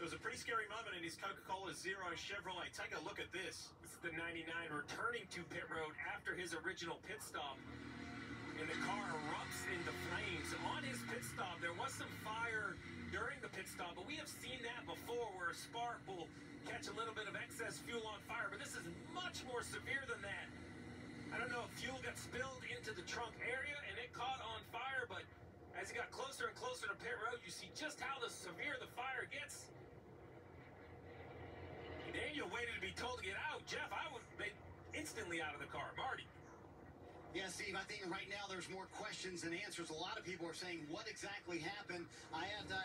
It was a pretty scary moment in his Coca-Cola Zero Chevrolet. Take a look at this. This is the 99 returning to pit road after his original pit stop. And the car erupts into flames. On his pit stop, there was some fire during the pit stop, but we have seen that before where a spark will catch a little bit of excess fuel on fire, but this is much more severe than that. I don't know if fuel got spilled into the trunk area and it caught on fire, but as he got closer and closer to pit road, you see just how the severe the fire Jeff, I would have instantly out of the car. Marty. Yeah, Steve, I think right now there's more questions than answers. A lot of people are saying, what exactly happened? I have to